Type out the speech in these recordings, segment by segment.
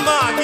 Bisa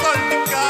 கொள்கா